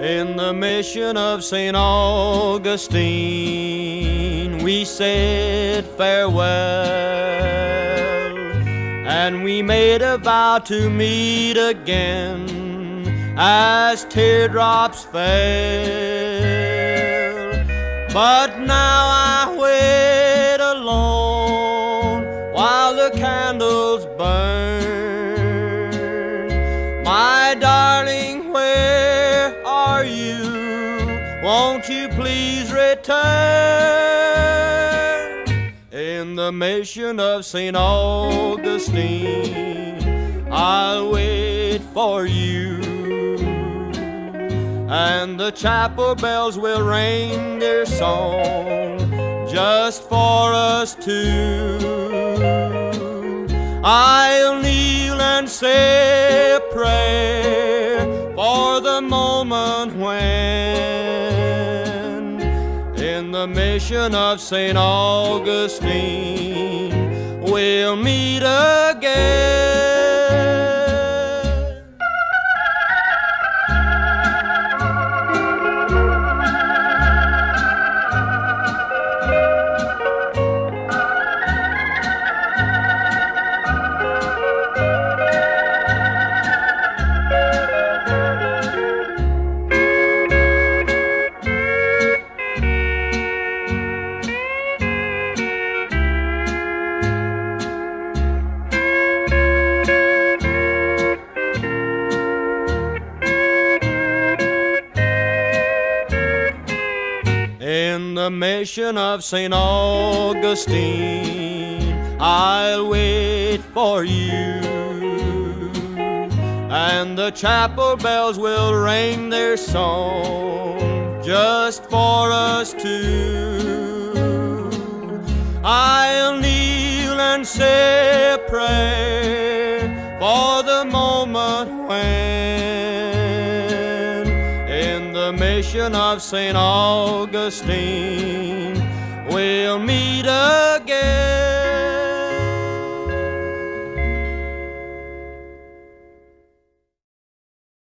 In the mission of St. Augustine, we said farewell, and we made a vow to meet again as teardrops fell. But now I wait alone while the candles burn. Won't you please return? In the mission of St. Augustine, I'll wait for you. And the chapel bells will ring their song just for us two. I'll kneel and say a prayer for the moment when, in the mission of St. Augustine, we'll meet again. The mission of St. Augustine, I'll wait for you. And the chapel bells will ring their song just for us two. I'll kneel and say a prayer for the moment the mission of St. Augustine, we'll meet